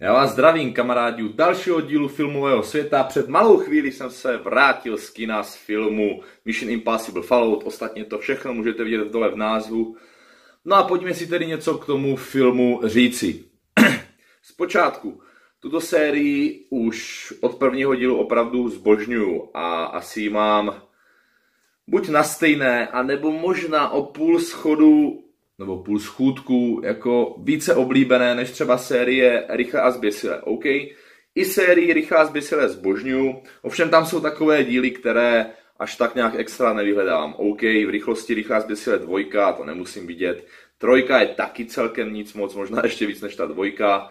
Já vás zdravím kamarádi u dalšího dílu filmového světa. Před malou chvíli jsem se vrátil z kina z filmu Mission Impossible Fallout. Ostatně to všechno můžete vidět dole v názvu. No a pojďme si tedy něco k tomu filmu říci. Zpočátku, tuto sérii už od prvního dílu opravdu zbožňuju a asi mám buď na stejné, anebo možná o půl schodu nebo půl schůdku jako více oblíbené než třeba série Rychle a zběsile. OK, i sérii Rychle a zběsile zbožňuju, ovšem tam jsou takové díly, které až tak nějak extra nevyhledám. OK, v rychlosti Rychle a zběsile dvojka, to nemusím vidět. Trojka je taky celkem nic moc, možná ještě víc než ta dvojka.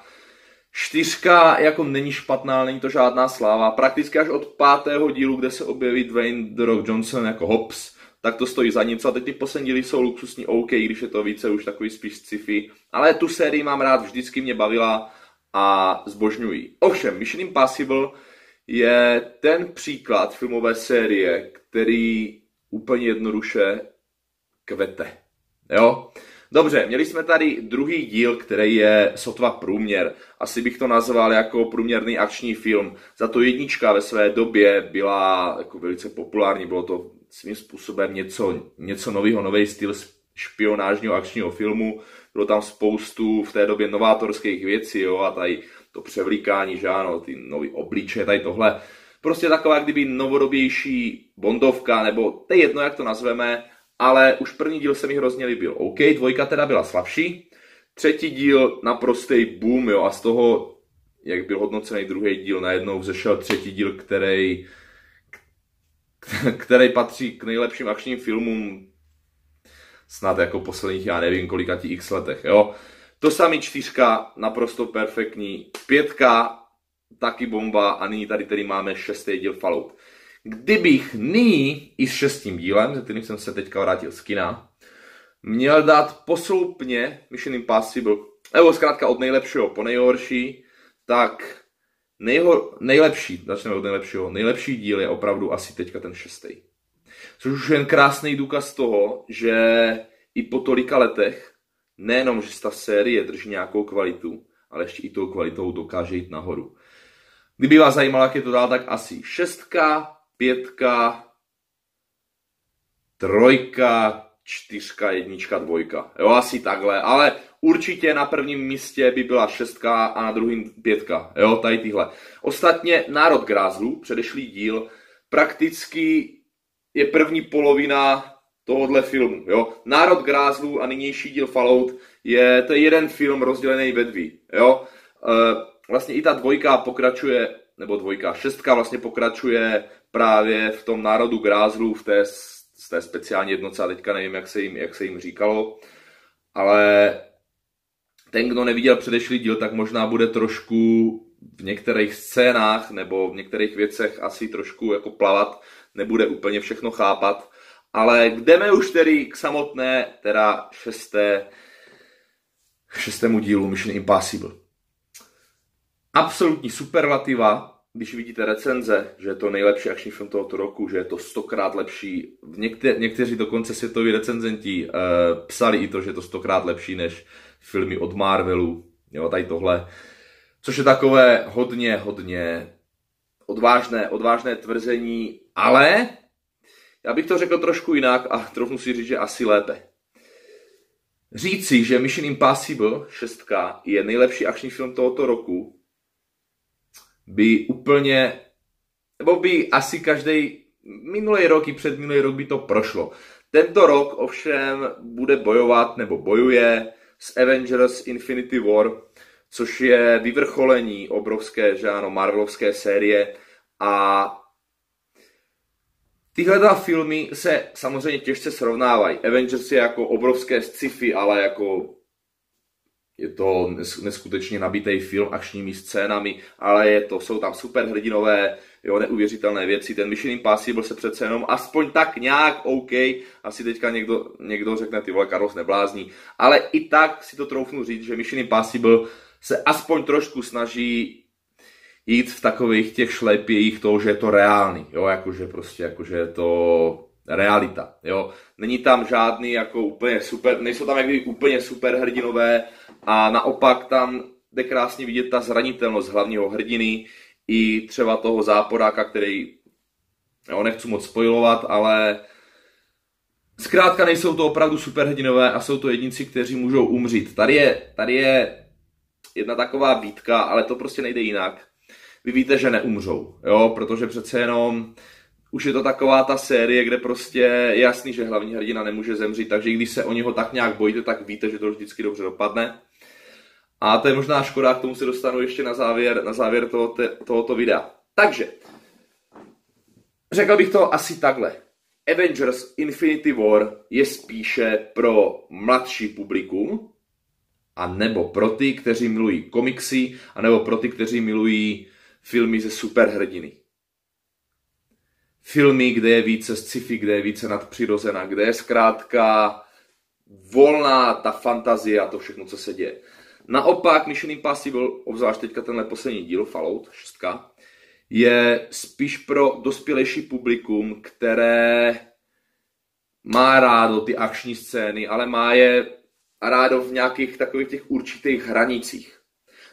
Čtyřka jako není špatná, není to žádná sláva. Prakticky až od pátého dílu, kde se objeví Dwayne The Rock Johnson jako Hobbs, tak to stojí za něco. A teď ty poslední díly jsou luxusní OK, když je to více už takový spíš sci-fi. Ale tu sérii mám rád, vždycky mě bavila a zbožňuji. Ovšem, Mission Impossible je ten příklad filmové série, který úplně jednoduše kvete. Jo? Dobře, měli jsme tady druhý díl, který je sotva průměr. Asi bych to nazval jako průměrný akční film. Za to jednička ve své době byla jako velice populární, bylo to svým způsobem něco, něco nového, nový styl špionážního akčního filmu. Bylo tam spoustu v té době novátorských věcí, jo, a tady to převlíkání, že ano, ty nový obliče, tady tohle. Prostě taková kdyby novodobější bondovka, nebo to je jedno, jak to nazveme, ale už první díl se mi hrozně líbil. OK, dvojka teda byla slabší, třetí díl naprostý boom, jo, a z toho, jak byl hodnocený druhý díl, najednou vzešel třetí díl, který který patří k nejlepším akčním filmům snad jako posledních, já nevím, kolika ti x letech, jo. To samý čtyřka, naprosto perfektní, pětka, taky bomba a nyní tady tedy máme šestý díl Fallout. Kdybych nyní i s šestým dílem, ze kterým jsem se teďka vrátil z kina, měl dát posloupně Mission Impossible, nebo zkrátka od nejlepšího po nejhorší, tak Nejho, nejlepší, začneme od nejlepšího, nejlepší díl je opravdu asi teďka ten šestý. Což už je jen krásný důkaz toho, že i po tolika letech, nejenom, že ta série drží nějakou kvalitu, ale ještě i tou kvalitou dokáže jít nahoru. Kdyby vás zajímalo, jak je to dál, tak asi šestka, pětka, trojka, čtyřka, jednička, dvojka. Jo, asi takhle, ale určitě na prvním místě by byla šestka a na druhém pětka. Jo, tady tyhle. Ostatně Národ grázlů, předešlý díl, prakticky je první polovina tohohle filmu. Jo. Národ grázlů a nynější díl Fallout je, to je jeden film rozdělený ve dví. Jo. E, vlastně i ta dvojka pokračuje, nebo dvojka, šestka vlastně pokračuje právě v tom národu grázlů, v té, z té speciální jednoce, a teďka nevím, jak se jim, jak se jim říkalo, ale ten, kdo neviděl předešlý díl, tak možná bude trošku v některých scénách nebo v některých věcech asi trošku jako plavat, nebude úplně všechno chápat. Ale jdeme už tedy k samotné, teda šesté, šestému dílu Mission Impossible. Absolutní superlativa, když vidíte recenze, že je to nejlepší akční film tohoto roku, že je to stokrát lepší, někte, někteří dokonce světoví recenzenti uh, psali i to, že je to stokrát lepší než filmy od Marvelu, jo, tady tohle. Což je takové hodně, hodně odvážné, odvážné tvrzení, ale já bych to řekl trošku jinak a trochu si říct, že asi lépe. Říci, že Mission Impossible 6 je nejlepší akční film tohoto roku, by úplně, nebo by asi každý minulý rok i před minulý rok by to prošlo. Tento rok ovšem bude bojovat nebo bojuje z Avengers Infinity War, což je vyvrcholení obrovské, že ano, Marvelovské série a Tyhle dva filmy se samozřejmě těžce srovnávají. Avengers je jako obrovské sci-fi, ale jako je to neskutečně nabitý film akčními scénami, ale je to, jsou tam superhrdinové, jo, neuvěřitelné věci. Ten Mission Impossible se přece jenom aspoň tak nějak OK, asi teďka někdo, někdo řekne, ty vole, Carlos neblázní, ale i tak si to troufnu říct, že Mission Impossible se aspoň trošku snaží jít v takových těch šlepějích toho, že je to reálný, jo, jakože prostě, jakože je to realita, jo. Není tam žádný jako úplně super, nejsou tam jakby úplně super hrdinové a naopak tam jde krásně vidět ta zranitelnost hlavního hrdiny i třeba toho záporáka, který, jo, nechci moc spojovat, ale zkrátka nejsou to opravdu superhrdinové a jsou to jedinci, kteří můžou umřít. Tady je, tady je jedna taková výtka, ale to prostě nejde jinak. Vy víte, že neumřou, jo, protože přece jenom už je to taková ta série, kde prostě je jasný, že hlavní hrdina nemůže zemřít, takže když se o něho tak nějak bojíte, tak víte, že to vždycky dobře dopadne. A to je možná škoda, k tomu se dostanu ještě na závěr, na závěr tohoto, tohoto videa. Takže, řekl bych to asi takhle. Avengers Infinity War je spíše pro mladší publikum, a nebo pro ty, kteří milují komiksy, a nebo pro ty, kteří milují filmy ze superhrdiny. Filmy, kde je více sci-fi, kde je více nadpřirozená, kde je zkrátka volná ta fantazie a to všechno, co se děje. Naopak Mission Impossible, obzvlášť teďka tenhle poslední díl, Fallout 6, je spíš pro dospělejší publikum, které má rádo ty akční scény, ale má je rádo v nějakých takových těch určitých hranicích.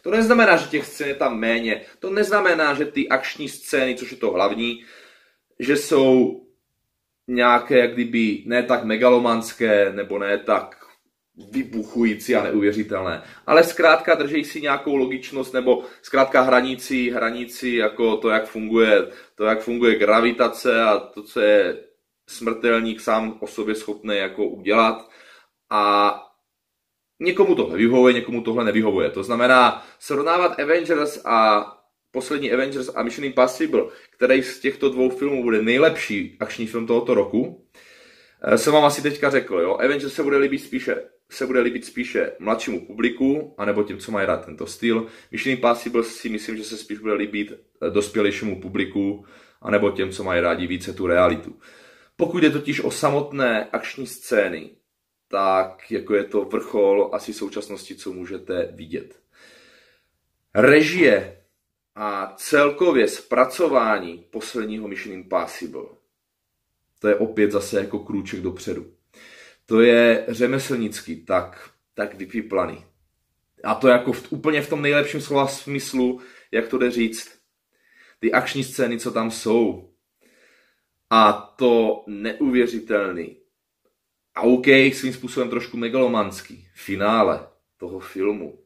To neznamená, že těch scén je tam méně. To neznamená, že ty akční scény, což je to hlavní, že jsou nějaké, jak kdyby, ne tak megalomanské, nebo ne tak vybuchující a neuvěřitelné. Ale zkrátka drží si nějakou logičnost nebo zkrátka hranici, hranici jako to, jak funguje, to, jak funguje gravitace a to, co je smrtelník sám o sobě schopný jako udělat. A někomu tohle vyhovuje, někomu tohle nevyhovuje. To znamená srovnávat Avengers a poslední Avengers a Mission Impossible, který z těchto dvou filmů bude nejlepší akční film tohoto roku, eh, jsem vám asi teďka řekl, jo. Avengers se bude líbit spíše se bude líbit spíše mladšímu publiku, anebo těm, co mají rád tento styl. Mission Impossible si myslím, že se spíš bude líbit eh, dospělejšímu publiku, anebo těm, co mají rádi více tu realitu. Pokud jde totiž o samotné akční scény, tak jako je to vrchol asi současnosti, co můžete vidět. Režie a celkově zpracování posledního Mission Impossible, to je opět zase jako krůček dopředu to je řemeslnický, tak, tak vypiplaný. A to jako v, úplně v tom nejlepším slova smyslu, jak to jde říct. Ty akční scény, co tam jsou. A to neuvěřitelný. A OK, svým způsobem trošku megalomanský. Finále toho filmu.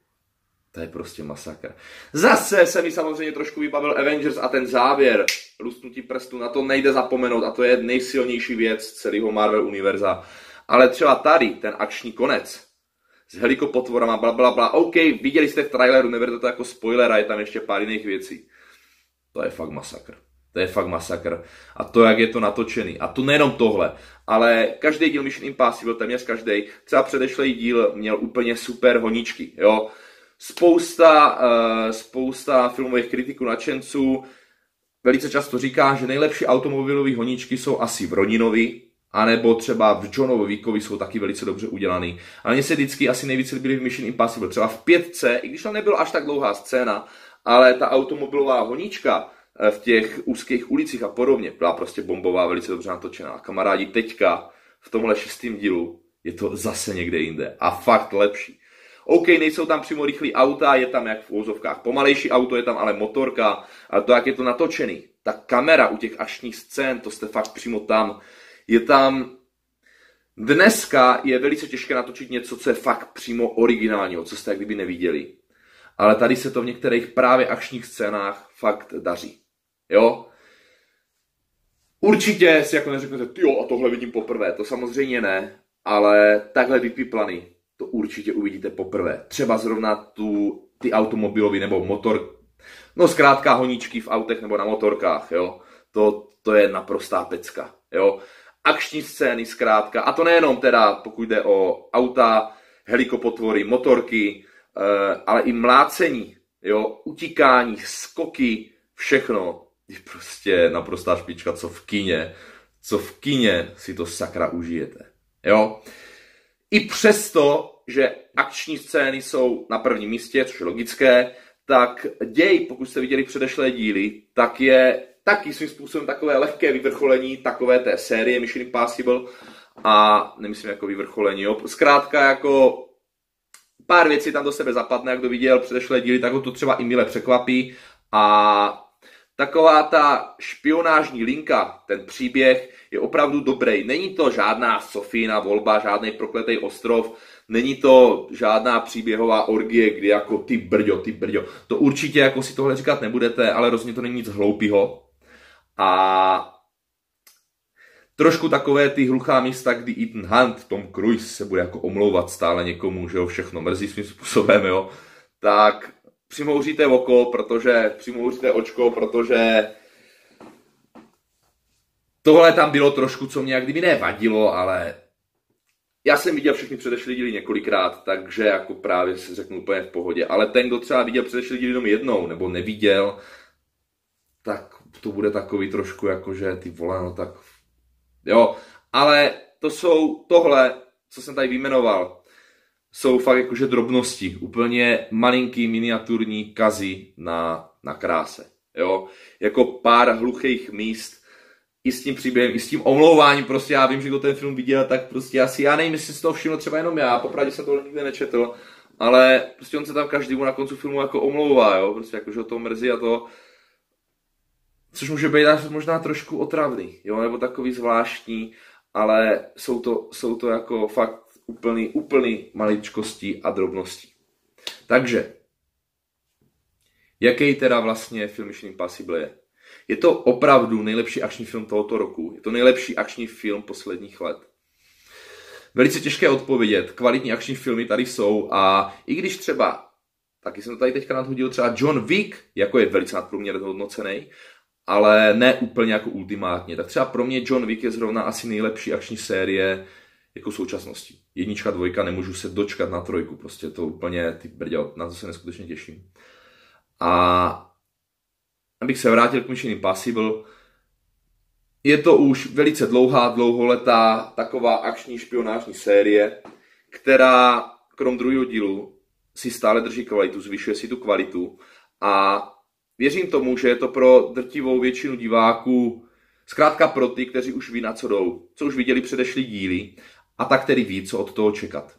To je prostě masakr. Zase se mi samozřejmě trošku vybavil Avengers a ten závěr, lusknutí prstu, na to nejde zapomenout a to je nejsilnější věc celého Marvel univerza. Ale třeba tady, ten akční konec, s helikopotvorama, bla, bla, bla, OK, viděli jste v traileru, neberte to jako spoiler a je tam ještě pár jiných věcí. To je fakt masakr. To je fakt masakr. A to, jak je to natočený. A to nejenom tohle, ale každý díl Mission Impossible, téměř každý, třeba předešlý díl měl úplně super honičky, jo. Spousta, uh, spousta filmových kritiků, nadšenců velice často říká, že nejlepší automobilové honičky jsou asi v Roninovi, anebo třeba v Johnovo Víkovi jsou taky velice dobře udělaný. Ale mně se vždycky asi nejvíce líbily v Mission Impossible. Třeba v pětce, i když tam nebyla až tak dlouhá scéna, ale ta automobilová honíčka eh, v těch úzkých ulicích a podobně byla prostě bombová, velice dobře natočená. A kamarádi, teďka v tomhle šestém dílu je to zase někde jinde. A fakt lepší. OK, nejsou tam přímo rychlý auta, je tam jak v úzovkách pomalejší auto, je tam ale motorka, a to, jak je to natočený. Ta kamera u těch ašních scén, to jste fakt přímo tam. Je tam Dneska je velice těžké natočit něco, co je fakt přímo originálního, co jste jak kdyby neviděli. Ale tady se to v některých právě akčních scénách fakt daří. Jo? Určitě si jako neřeknete, jo, a tohle vidím poprvé. To samozřejmě ne, ale takhle vypiplaný to určitě uvidíte poprvé. Třeba zrovna tu, ty automobilové nebo motor, no zkrátka honíčky v autech nebo na motorkách, jo. To, to je naprostá pecka, jo akční scény zkrátka. A to nejenom teda, pokud jde o auta, helikopotvory, motorky, eh, ale i mlácení, jo, utíkání, skoky, všechno je prostě naprostá špička, co v kině, co v kině si to sakra užijete. Jo? I přesto, že akční scény jsou na prvním místě, což je logické, tak děj, pokud jste viděli předešlé díly, tak je taky svým způsobem takové lehké vyvrcholení takové té série Mission Impossible a nemyslím jako vyvrcholení, jo. Zkrátka jako pár věcí tam do sebe zapadne, jak kdo viděl předešlé díly, tak ho to třeba i mile překvapí a taková ta špionážní linka, ten příběh je opravdu dobrý. Není to žádná Sofína volba, žádný prokletý ostrov, není to žádná příběhová orgie, kdy jako ty brďo, ty brďo. To určitě jako si tohle říkat nebudete, ale rozhodně to není nic hloupého. A trošku takové ty hluchá místa, kdy Ethan Hunt, Tom Cruise se bude jako omlouvat stále někomu, že ho všechno mrzí svým způsobem, jo, tak přimouříte oko, protože, přimouříte očko, protože tohle tam bylo trošku, co mě jak kdyby nevadilo, ale já jsem viděl všechny předešlé díly několikrát, takže jako právě si řeknu úplně v pohodě. Ale ten, kdo třeba viděl předešlé díly jenom jednou, nebo neviděl, tak to bude takový trošku jako, že ty vole, no tak jo. Ale to jsou tohle, co jsem tady vyjmenoval, jsou fakt jakože drobnosti, úplně malinký miniaturní kazy na, na kráse. Jo? Jako pár hluchých míst, i s tím příběhem, i s tím omlouváním, prostě já vím, že kdo ten film viděl, tak prostě asi, já nevím, jestli z toho všiml třeba jenom já, popravdě jsem to nikdy nečetl, ale prostě on se tam každému na konci filmu jako omlouvá, jo, prostě jako, že ho to mrzí a to, což může být možná trošku otravný, jo, nebo takový zvláštní, ale jsou to, jsou to jako fakt úplný, úplný maličkosti a drobnosti. Takže, jaký teda vlastně film Mission Impossible je? Je to opravdu nejlepší akční film tohoto roku. Je to nejlepší akční film posledních let. Velice těžké odpovědět. Kvalitní akční filmy tady jsou a i když třeba, taky jsem to tady teďka nadhodil, třeba John Wick, jako je velice nadprůměrně hodnocený, ale ne úplně jako ultimátně. Tak třeba pro mě John Wick je zrovna asi nejlepší akční série jako současnosti. Jednička, dvojka, nemůžu se dočkat na trojku, prostě to úplně, ty brďo, na to se neskutečně těším. A abych se vrátil k Mission Impossible, je to už velice dlouhá, dlouholetá taková akční špionážní série, která krom druhého dílu si stále drží kvalitu, zvyšuje si tu kvalitu a věřím tomu, že je to pro drtivou většinu diváků, zkrátka pro ty, kteří už ví na co jdou, co už viděli předešlý díly a tak který ví, co od toho čekat.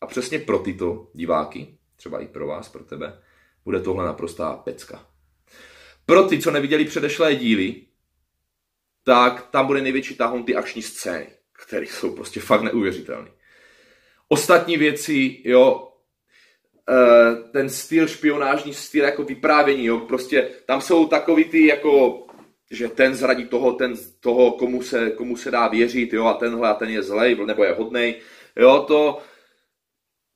A přesně pro tyto diváky, třeba i pro vás, pro tebe, bude tohle naprostá pecka. Pro ty, co neviděli předešlé díly, tak tam bude největší tahon ty akční scény, které jsou prostě fakt neuvěřitelné. Ostatní věci, jo, eh, ten styl, špionážní styl, jako vyprávění, jo, prostě tam jsou takový ty, jako, že ten zradí toho, ten, toho komu, se, komu se dá věřit, jo, a tenhle a ten je zlej, nebo je hodnej, jo, to,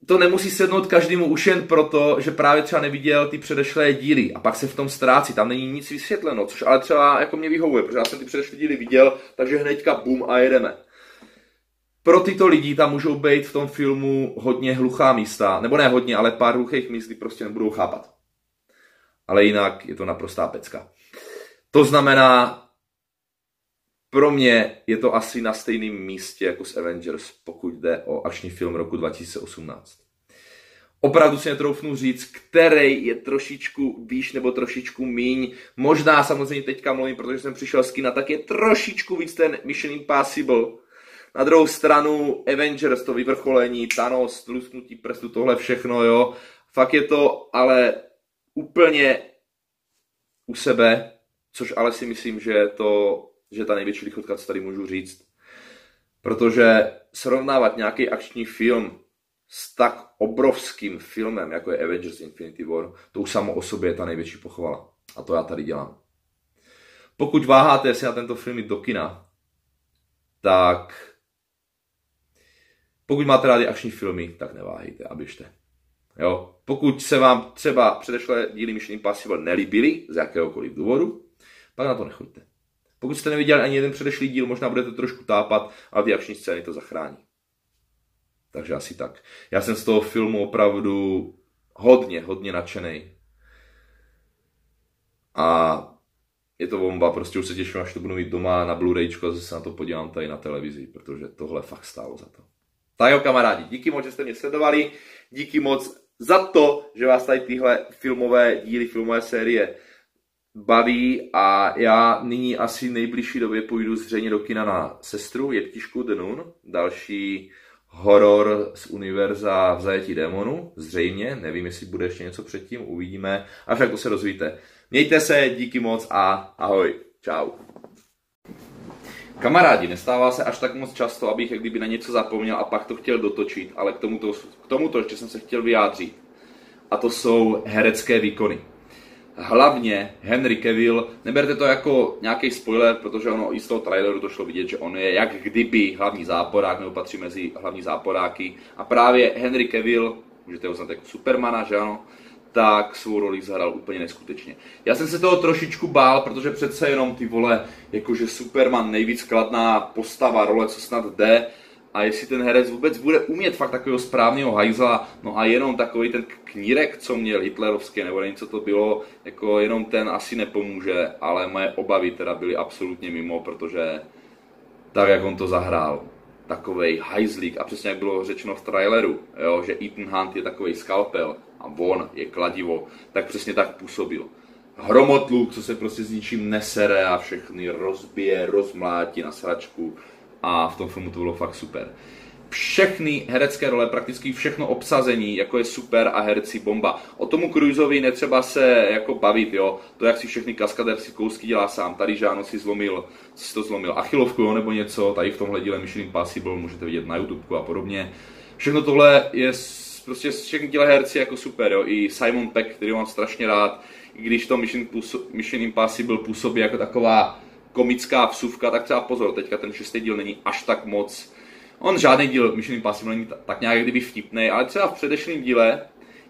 to nemusí sednout každému už jen proto, že právě třeba neviděl ty předešlé díly a pak se v tom ztrácí, tam není nic vysvětleno, což ale třeba jako mě vyhovuje, protože já jsem ty předešlé díly viděl, takže hnedka bum a jedeme. Pro tyto lidi tam můžou být v tom filmu hodně hluchá místa, nebo ne hodně, ale pár hluchých míst, kdy prostě nebudou chápat. Ale jinak je to naprostá pecka. To znamená, pro mě je to asi na stejném místě jako s Avengers, pokud jde o akční film roku 2018. Opravdu si netroufnu říct, který je trošičku výš nebo trošičku míň. Možná samozřejmě teďka mluvím, protože jsem přišel z kina, tak je trošičku víc ten Mission Impossible. Na druhou stranu Avengers, to vyvrcholení, Thanos, lusknutí prstu, tohle všechno, jo. Fakt je to ale úplně u sebe, což ale si myslím, že to že ta největší lichotka, co tady můžu říct. Protože srovnávat nějaký akční film s tak obrovským filmem, jako je Avengers Infinity War, to už samo o sobě je ta největší pochvala. A to já tady dělám. Pokud váháte, jestli na tento film jít do kina, tak pokud máte rádi akční filmy, tak neváhejte a běžte. Jo? Pokud se vám třeba předešlé díly Mission Impossible nelíbily z jakéhokoliv důvodu, pak na to nechoďte. Pokud jste neviděli ani jeden předešlý díl, možná budete trošku tápat, ale ty akční scény to zachrání. Takže asi tak. Já jsem z toho filmu opravdu hodně, hodně nadšený. A je to bomba, prostě už se těším, až to budu mít doma na Blu-rayčko a se na to podívám tady na televizi, protože tohle fakt stálo za to. Tak jo, kamarádi, díky moc, že jste mě sledovali, díky moc za to, že vás tady tyhle filmové díly, filmové série baví a já nyní asi nejbližší době půjdu zřejmě do kina na sestru Jeptišku Denun, další horor z univerza v zajetí démonu, zřejmě, nevím, jestli bude ještě něco předtím, uvidíme, a však to se dozvíte. Mějte se, díky moc a ahoj, čau. Kamarádi, nestává se až tak moc často, abych jak kdyby na něco zapomněl a pak to chtěl dotočit, ale k tomuto, k tomuto ještě jsem se chtěl vyjádřit. A to jsou herecké výkony. Hlavně Henry Cavill, neberte to jako nějaký spoiler, protože ono i z toho traileru to šlo vidět, že on je jak kdyby hlavní záporák, nebo patří mezi hlavní záporáky. A právě Henry Cavill, můžete ho znát jako Supermana, že ano, tak svou roli zahrál úplně neskutečně. Já jsem se toho trošičku bál, protože přece jenom ty vole, jakože Superman nejvíc kladná postava, role, co snad jde, a jestli ten herec vůbec bude umět fakt takového správného hajzla, no a jenom takový ten knírek, co měl hitlerovský, nebo nevím, co to bylo, jako jenom ten asi nepomůže, ale moje obavy teda byly absolutně mimo, protože tak, jak on to zahrál, takovej hajzlík a přesně jak bylo řečeno v traileru, jo, že Ethan Hunt je takový skalpel a on je kladivo, tak přesně tak působil. Hromotluk, co se prostě s ničím nesere a všechny rozbije, rozmlátí na sračku a v tom filmu to bylo fakt super. Všechny herecké role, prakticky všechno obsazení, jako je super a herci bomba. O tomu Cruiseovi netřeba se jako bavit, jo. To, jak si všechny kaskaderské kousky dělá sám. Tady Žáno si zlomil, si to zlomil achilovku, jo, nebo něco. Tady v tomhle díle Mission Impossible můžete vidět na YouTube a podobně. Všechno tohle je prostě všechny těle herci jako super, jo. I Simon Peck, který mám strašně rád, i když to Mission, Mission Impossible působí jako taková komická vsuvka, tak třeba pozor, teďka ten šestý díl není až tak moc, on žádný díl Mission Impossible není tak nějak kdyby vtipný, ale třeba v předešlém díle,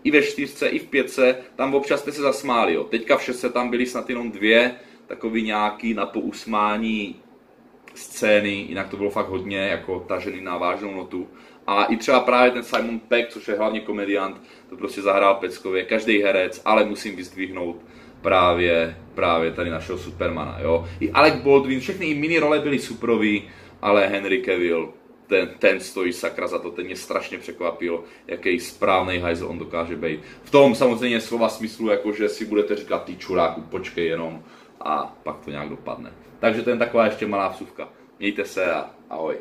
i ve čtyřce, i v pětce, tam občas jste se zasmáli, jo. Teďka v šestce tam byly snad jenom dvě takový nějaký na pousmání scény, jinak to bylo fakt hodně jako tažený na vážnou notu. A i třeba právě ten Simon Peck, což je hlavně komediant, to prostě zahrál peckově, každý herec, ale musím vyzdvihnout právě, právě tady našeho Supermana, jo. I Alec Baldwin, všechny i mini role byly suprový, ale Henry Cavill, ten, ten stojí sakra za to, ten mě strašně překvapil, jaký správný hajzl on dokáže být. V tom samozřejmě slova smyslu, jako že si budete říkat ty čuráku, počkej jenom a pak to nějak dopadne. Takže to je taková ještě malá vsuvka. Mějte se a ahoj.